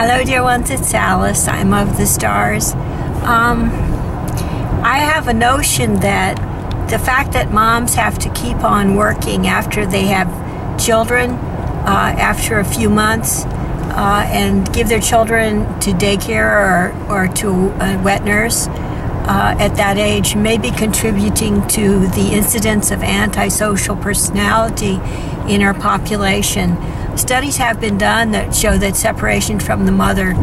Hello, dear ones. It's Alice. I'm of the stars. Um, I have a notion that the fact that moms have to keep on working after they have children, uh, after a few months, uh, and give their children to daycare or, or to a wet nurse uh, at that age may be contributing to the incidence of antisocial personality in our population. Studies have been done that show that separation from the mother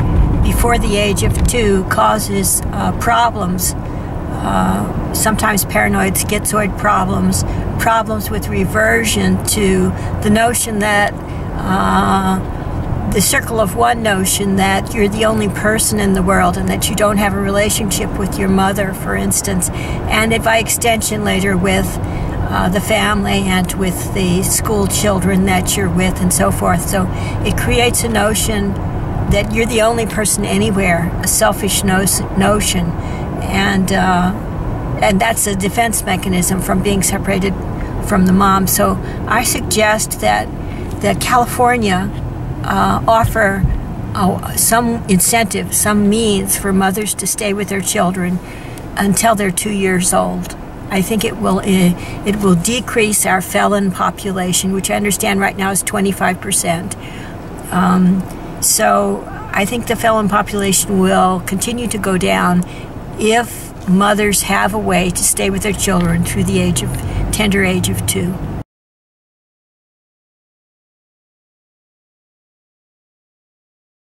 before the age of two causes uh, problems. Uh, sometimes paranoid schizoid problems, problems with reversion to the notion that uh, the circle of one notion that you're the only person in the world and that you don't have a relationship with your mother, for instance, and if by extension later with uh, the family and with the school children that you're with and so forth. So it creates a notion that you're the only person anywhere, a selfish no- notion. And, uh, and that's a defense mechanism from being separated from the mom. So I suggest that, that California uh, offer uh, some incentive, some means for mothers to stay with their children until they're two years old. I think it will it will decrease our felon population, which I understand right now is 25 percent. Um, so I think the felon population will continue to go down if mothers have a way to stay with their children through the age of tender age of two.